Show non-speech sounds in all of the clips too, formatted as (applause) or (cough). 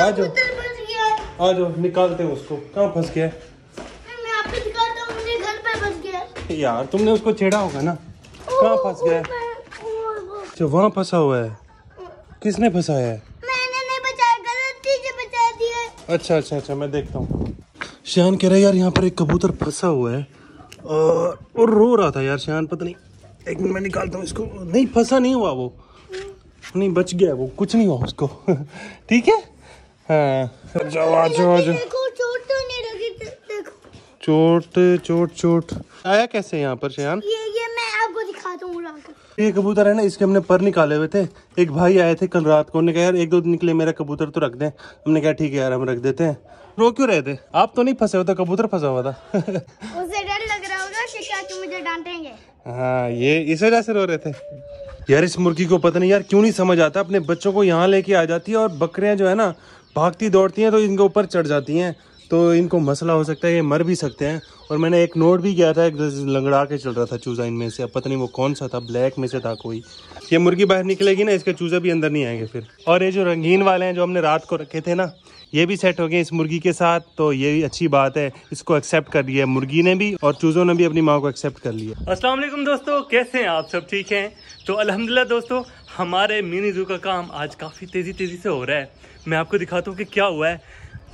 आ जाओ। आ जाओ निकालते हैं उसको। कहाँ फंस गया। यार तुमने उसको छेड़ा होगा ना? कहाँ फंस गया? वो- वो- अच्छा वहाँ फंसा हुआ है। किसने फंसाया है? मैंने नहीं बचाया गलती से बचा दिया अच्छा अच्छा अच्छा मैं देखता हूँ। शान कह रहा है यार यहाँ पर एक कबूतर फंसा हुआ है। और और रो रहा था यार शान पता नहीं। एक मिनट मैं निकालता हूँ इसको। नहीं फंसा नहीं हुआ वो। नहीं बच गया वो। कुछ नहीं हुआ उसको। (laughs) ठीक है? हाँ। जाओ आ जाओ आ जाओ। चोट तो चोट चोट चोट। आया कैसे यहाँ पर शयान? ये ये मैं आपको दिखाता हूँ ये कबूतर है ना इसके हमने पर निकाले हुए थे। एक भाई आए थे कल रात को उन्होंने कहा यार एक दो दिन के लिए मेरा कबूतर तो रख दें। हमने कहा ठीक है यार हम रख देते हैं। रो क्यों रहे थे? आप तो नहीं फंसे होता कबूतर फंसा हुआ था। (laughs) उसे डर लग रहा होगा कि क्या तुम मुझे डांटेंगे। हाँ ये इस वजह से रो रहे थे। यार इस मुर्गी को पता नहीं यार क्यों नहीं समझ आता? अपने बच्चों को यहाँ लेके आ जाती है और बकरियाँ जो है ना भागती दौड़ती हैं तो इनके ऊपर चढ़ जाती हैं तो इनको मसला हो सकता है, ये मर भी सकते हैं। और मैंने एक नोट भी किया था, एक लंगड़ा के चल रहा था चूजा इनमें से, अब पता नहीं वो कौन सा था, ब्लैक में से था कोई। ये मुर्गी बाहर निकलेगी ना, इसके चूजे भी अंदर नहीं आएँगे फिर। और ये जो रंगीन वाले हैं जो हमने रात को रखे थे ना, ये भी सेट हो गए इस मुर्गी के साथ तो ये भी अच्छी बात है, इसको एक्सेप्ट कर लिया मुर्गी ने भी और चूजों ने भी अपनी माँ को एक्सेप्ट कर लिया वालेकुम दोस्तों, कैसे हैं आप सब? ठीक हैं? तो अल्हम्दुलिल्लाह दोस्तों हमारे मिनी जू का काम आज काफ़ी तेज़ी तेज़ी से हो रहा है। मैं आपको दिखाता हूँ कि क्या हुआ है।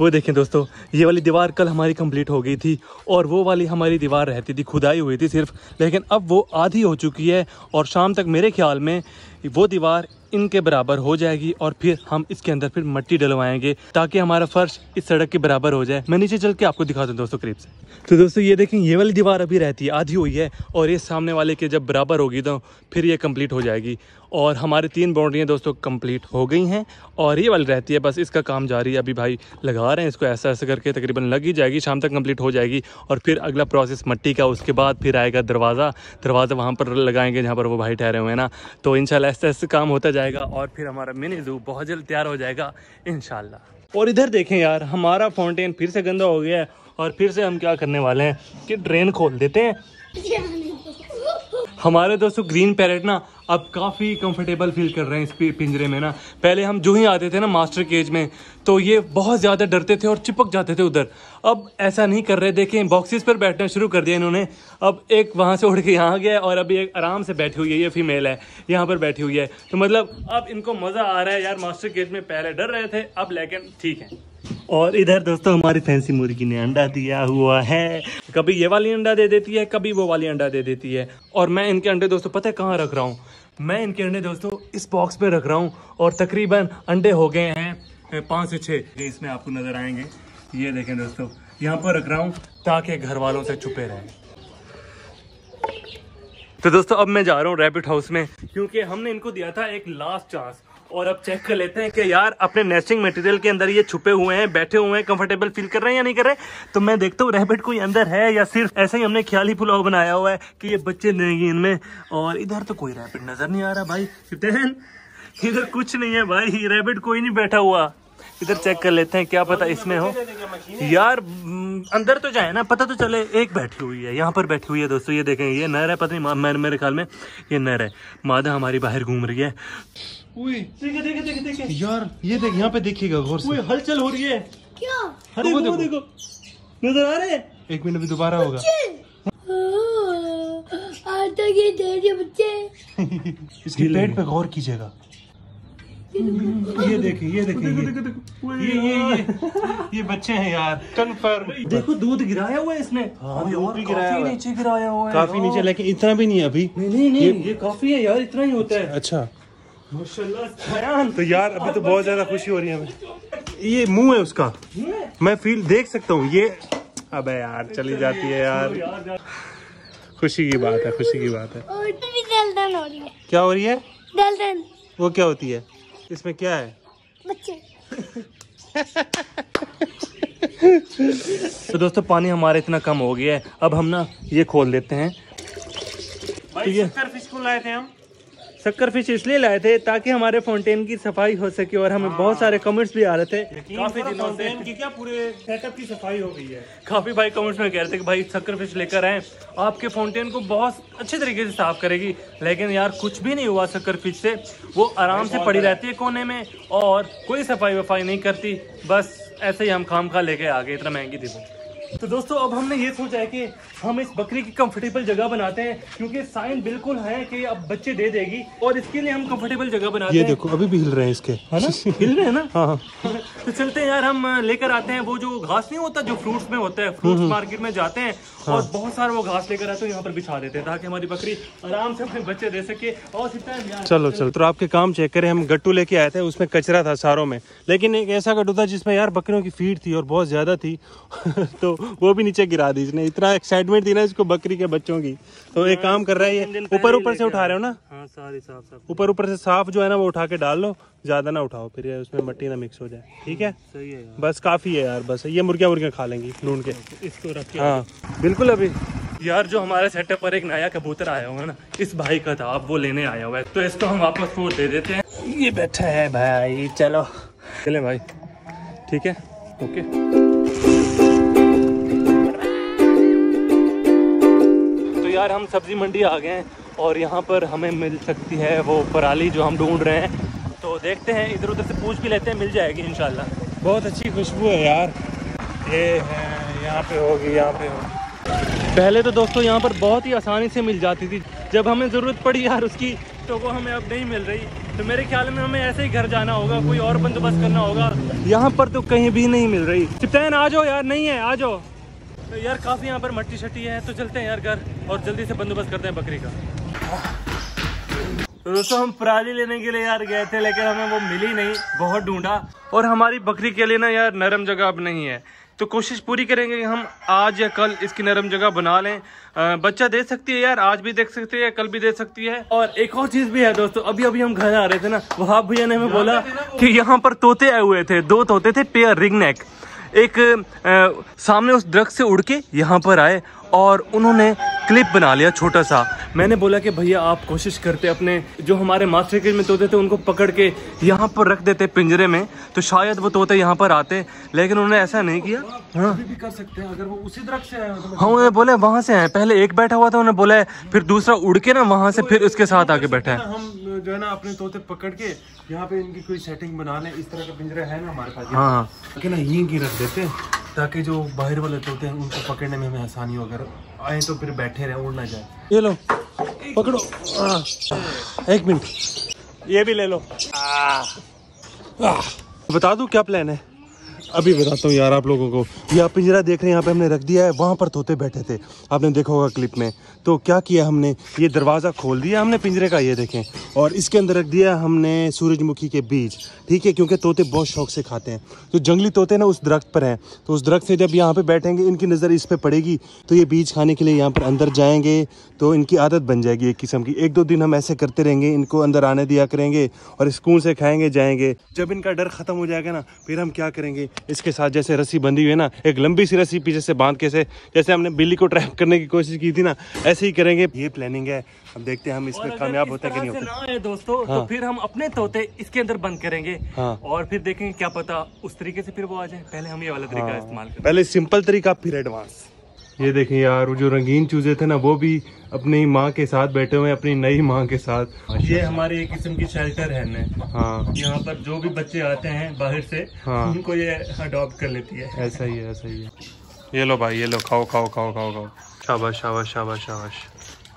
वो देखें दोस्तों, ये वाली दीवार कल हमारी कंप्लीट हो गई थी और वो वाली हमारी दीवार रहती थी, खुदाई हुई थी सिर्फ़। लेकिन अब वो आधी हो चुकी है और शाम तक मेरे ख्याल में वो दीवार इनके बराबर हो जाएगी और फिर हम इसके अंदर फिर मट्टी डलवाएँगे ताकि हमारा फर्श इस सड़क के बराबर हो जाए। मैं नीचे चल के आपको दिखा दूँ दोस्तों करीब से। तो दोस्तों, ये देखें, ये वाली दीवार अभी रहती है, आधी हुई है और ये सामने वाले के जब बराबर होगी तो फिर ये कंप्लीट हो जाएगी। और हमारे तीन बाउंड्रियाँ दोस्तों कंप्लीट हो गई हैं और ये वाली रहती है, बस इसका काम जारी है। अभी भाई लगा रहे हैं इसको ऐसा ऐसा करके, तकरीबन लग ही जाएगी, शाम तक कंप्लीट हो जाएगी और फिर अगला प्रोसेस मट्टी का, उसके बाद फिर आएगा दरवाज़ा। दरवाज़ा वहाँ पर लगाएँगे जहाँ पर वो भाई ठहरे हुए हैं ना। तो इंशाल्लाह ऐसे ऐसे काम होता जाएगा और फिर हमारा मिनी जू बहुत जल्द तैयार हो जाएगा इन और इधर देखें यार हमारा फाउंटेन फिर से गंदा हो गया है और फिर से हम क्या करने वाले हैं कि ड्रेन खोल देते हैं। (laughs) हमारे दोस्तों ग्रीन पैरेट ना अब काफ़ी कंफर्टेबल फील कर रहे हैं इस पिंजरे में ना। पहले हम जो ही आते थे ना मास्टर केज में तो ये बहुत ज़्यादा डरते थे और चिपक जाते थे उधर। अब ऐसा नहीं कर रहे, देखें बॉक्सेस पर बैठना शुरू कर दिया इन्होंने। अब एक वहाँ से उड़ के यहाँ गया और अभी एक आराम से बैठी हुई है, ये फीमेल है, यहाँ पर बैठी हुई है। तो मतलब अब इनको मज़ा आ रहा है यार मास्टर केज में पहले डर रहे थे, अब लेकिन ठीक है। और इधर दोस्तों, हमारी फैंसी मुर्गी ने अंडा दिया हुआ है। कभी ये वाली अंडा दे देती है, कभी वो वाली अंडा दे देती है। और मैं इनके अंडे दोस्तों, पता है कहाँ रख रहा हूँ? मैं इनके अंडे दोस्तों, इस बॉक्स में रख रहा हूँ। और तकरीबन अंडे हो गए हैं पाँच से छः इसमें आपको नज़र आएँगे। ये देखें दोस्तों, यहाँ पर रख रहा हूँ ताकि घर वालों से छुपे रहें। तो दोस्तों, अब मैं जा रहा हूँ रैबिट हाउस में, क्योंकि हमने इनको दिया था एक लास्ट चांस और अब चेक कर लेते हैं कि यार अपने नेस्टिंग मटेरियल के अंदर ये छुपे हुए हैं बैठे हुए हैं कंफर्टेबल फील कर रहे हैं या नहीं कर रहे तो मैं देखता हूँ रैबिट कोई अंदर है या सिर्फ़ ऐसे ही हमने ख्याली पुलाव बनाया हुआ है कि ये बच्चे देंगे इनमें? और इधर तो कोई रैबिट नज़र नहीं आ रहा भाई। इधर कुछ नहीं है भाई रैबिट कोई नहीं बैठा हुआ। इधर चेक कर लेते हैं क्या पता इसमें हो। यार हम्म, अंदर तो जाए ना पता तो चले एक बैठी हुई है यहाँ पर बैठी हुई है दोस्तों ये देखें ये नर है पता नहीं मेरे ख्याल में ये नर है। मादा हमारी बाहर घूम रही है। देखे देखे देखे देखे। यार ये देख यहाँ पे देखिएगा गौर से। ओए, हलचल हो रही है। क्या? अरे वो वो देखो। नज़र आ रहे? एक मिनट में दोबारा होगा। आज तक ये दे दिए बच्चे। इसके पेट पे गौर कीजिएगा। ये देखिए ये देखिए ये ये। ये ये ये। बच्चे हैं यार कंफर्म देखो दूध गिराया हुआ है इसने। हाँ, भी गिराया काफ़ी नीचे गिराया हुआ है। काफ़ी नीचे लेकिन इतना भी नहीं है अभी। नहीं नहीं नहीं ये काफ़ी है यार इतना ही होता है। अच्छा। तो यार अभी तो बहुत ज़्यादा खुशी हो रही है हमें। ये मुँह है उसका। मैं फील देख सकता हूँ ये अबे यार चली जाती है यार। खुशी की बात है खुशी की बात है। और भी दलदल हो रही है। क्या हो रही है? दलदल। वो क्या होती है? इसमें क्या है? बच्चे। तो दोस्तों पानी हमारा इतना कम हो गया है। अब हम ना ये खोल देते हैं। भाई तो ये- फ़िश को लाए थे हम। शक्कर फ़िश इसलिए लाए थे ताकि हमारे फाउंटेन की सफ़ाई हो सके और हमें बहुत सारे कमेंट्स भी आ रहे थे। काफ़ी दिनों से की क्या पूरे सेटअप की सफ़ाई हो गई है? काफ़ी भाई कमेंट्स में कह रहे थे कि भाई शक्कर फ़िश लेकर आए। आपके फाउंटेन को बहुत अच्छे तरीके से साफ़ करेगी लेकिन यार कुछ भी नहीं हुआ शक्कर फ़िश से। वो आराम से पड़ी रहती है कोने में और कोई सफ़ाई वफाई नहीं करती। बस ऐसे ही हम खाम खा लेके आ गए इतना महँगी थी वो। तो दोस्तों अब हमने ये सोचा है कि हम इस बकरी की कंफर्टेबल जगह बनाते हैं क्योंकि साइन बिल्कुल है कि अब बच्चे दे देगी और इसके लिए हम कंफर्टेबल जगह बनाते ये हैं। देखो अभी भी हिल रहे हैं इसके। है ना? हिल रहे हैं ना? हाँ (laughs) तो चलते हैं यार हम लेकर आते हैं वो जो घास नहीं होता जो फ्रूट्स में होता है फ्रूट्स मार्केट में जाते हैं और बहुत सारा वो घास लेकर आते हैं यहाँ पर बिछा देते हैं ताकि हमारी बकरी आराम से अपने बच्चे दे सके और है चलो चलो तो आपके काम चेक करें हम गट्टू लेके आए थे उसमें कचरा था सारों में। लेकिन एक ऐसा गट्टू था जिसमें यार बकरियों की फ़ीड थी और बहुत ज़्यादा थी। (laughs) तो वो भी नीचे गिरा दी इसने। इतना एक्साइटमेंट थी ना इसको बकरी के बच्चों की। तो एक काम कर रहा है ये ऊपर ऊपर से उठा रहे हो ना? हाँ सारी साफ़ साफ़ ऊपर ऊपर से साफ़ जो है ना वो उठा के डाल लो। ज़्यादा ना उठाओ फिर उसमें मट्टी ना मिक्स हो जाए। ठीक है? सही है बस काफ़ी है यार बस ये मुर्गियाँ मुर्गियाँ खा लेंगी ढूंढ के। इसको रख के हाँ बिल्कुल अभी। यार जो हमारे सेटअप पर एक नया कबूतर आया हुआ है ना इस भाई का था अब वो लेने आया हुआ है। तो इसको हम वापस वो दे देते हैं। ये बैठा है भाई चलो। चले भाई। ठीक है? ओके। तो यार हम सब्ज़ी मंडी आ गए हैं और यहाँ पर हमें मिल सकती है वो पराली जो हम ढूंढ रहे हैं। तो देखते हैं इधर उधर से पूछ भी लेते हैं, मिल जाएगी, इंशाल्लाह। बहुत अच्छी खुशबू है यार। ये है, यहाँ पे होगी, यहाँ पे होगी। पहले तो दोस्तों, यहाँ पर बहुत ही आसानी से मिल जाती थी। जब हमें ज़रूरत पड़ी यार उसकी तो वो हमें अब नहीं मिल रही। तो मेरे ख्याल में हमें ऐसे ही घर जाना होगा, कोई और बंदोबस्त करना होगा। यहाँ पर तो कहीं भी नहीं मिल रही। चिप्तैन, आ जाओ यार, नहीं है, आ जाओ। तो यार, काफ़ी यहाँ पर मट्टी शट्टी है तो चलते हैं यार घर, और जल्दी से बंदोबस्त करते हैं बकरी का। तो दोस्तों हम पराली लेने के लिए यार गए थे लेकिन हमें वो मिली नहीं बहुत ढूंढा। और हमारी बकरी के लिए ना यार नरम जगह अब नहीं है। तो कोशिश पूरी करेंगे कि हम आज या कल इसकी नरम जगह बना लें। अ, बच्चा दे सकती है यार आज भी देख सकती है कल भी दे सकती है। और एक और चीज़ भी है दोस्तों अभी अभी हम घर आ रहे थे ना वहाब भैया ने हमें बोला कि यहाँ पर तोते आए हुए थे दो तोते थे पेयर रिंग नेक एक अ, सामने उस दरख्त से उड़ के यहाँ पर आए और उन्होंने क्लिप बना लिया छोटा सा। मैंने बोला कि भैया आप कोशिश करते अपने जो हमारे मास्टर केज में तोते थे उनको पकड़ के यहाँ पर रख देते पिंजरे में। तो शायद वो तोते यहाँ पर आते लेकिन उन्होंने ऐसा नहीं किया। हाँ। भी कर सकते हैं अगर वो उसी दरख्त से आए तो हाँ उन्होंने बोले वहाँ से आए पहले एक बैठा हुआ था उन्होंने बोला फिर दूसरा उड़ के ना वहाँ से फिर उसके साथ आके बैठा है। हम जो है ना अपने तोते पकड़ के यहाँ पे इनकी कोई सेटिंग बना लें इस तरह का पिंजरा है ना हमारे पास? हाँ। हाँ ना यहीं की रख देते हैं। ताकि जो बाहर वाले तोते हैं उनको पकड़ने में हमें आसानी हो अगर आए तो फिर बैठे रहें उड़ ना जाए। ये लो पकड़ो। हाँ, एक मिनट। ये भी ले लो। आ, आ, बता दूँ क्या प्लान है? अभी बताता हूँ यार आप लोगों को। ये आप पिंजरा देख रहे हैं, यहाँ पे हमने रख दिया है, वहाँ पर तोते बैठे थे। आपने देखा होगा क्लिप में। तो क्या किया हमने? ये दरवाज़ा खोल दिया हमने पिंजरे का, ये देखें। और इसके अंदर रख दिया हमने सूरजमुखी के बीज। ठीक है, क्योंकि तोते बहुत शौक से खाते हैं। तो जंगली तोते ना उस दरख्त पर हैं। तो उस दरख्त से जब यहाँ पर बैठेंगे, इनकी नज़र इस पर पड़ेगी तो ये बीज खाने के लिए यहाँ पर अंदर जाएँगे तो इनकी आदत बन जाएगी एक किस्म की। एक दो दिन हम ऐसे करते रहेंगे, इनको अंदर आने दिया करेंगे और सुकून से खाएँगे, जाएँगे। जब इनका डर खत्म हो जाएगा ना, फिर हम क्या करेंगे? इसके साथ जैसे रस्सी बंधी हुई है ना एक लंबी सी रस्सी पीछे से बाँध के से जैसे हमने बिल्ली को ट्रैप करने की कोशिश की थी ना ऐसे ही करेंगे। ये प्लानिंग है। अब देखते हैं हम इसमें कामयाब होते हैं कि नहीं होते। दोस्तों हाँ। दोस्तों तो फिर हम अपने तोते इसके अंदर बंद करेंगे। हाँ। और फिर देखेंगे क्या पता उस तरीके से फिर वो आ जाए। पहले हम ये वाला तरीका इस्तेमाल करें। पहले सिंपल तरीका फिर एडवांस ये देखें यार वो जो रंगीन चूजे थे ना वो भी अपनी माँ के साथ बैठे हुए हैं अपनी नई माँ के साथ। ये हमारे एक किस्म की शेल्टर है ने हाँ। यहाँ पर जो भी बच्चे आते हैं बाहर से हाँ। उनको ये अडॉप्ट कर लेती है। ऐसा ही है ऐसा ही है। ये लो भाई ये लो खाओ खाओ खाओ खाओ खाओ। शाबाश शाबाश शाबाश शाबाश।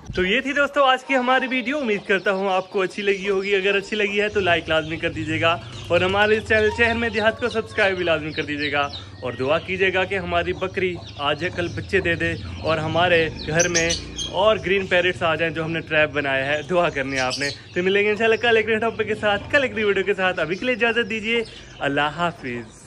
तो ये थी दोस्तों आज की हमारी वीडियो। उम्मीद करता हूँ आपको अच्छी लगी होगी। अगर अच्छी लगी है तो लाइक लाजमी कर दीजिएगा और हमारे इस चैनल शहर में देहात को सब्सक्राइब भी लाजमी कर दीजिएगा। और दुआ कीजिएगा कि हमारी बकरी आज या कल बच्चे दे दे और हमारे घर में और ग्रीन पैरेट्स आ जाएँ जो हमने ट्रैप बनाया है। दुआ करनी है आपने। तो मिलेंगे इंशाल्लाह कल एक नए टॉपिक के साथ, कल एक नई वीडियो के साथ। अभी के लिए इजाज़त दीजिए। अल्लाह हाफिज़।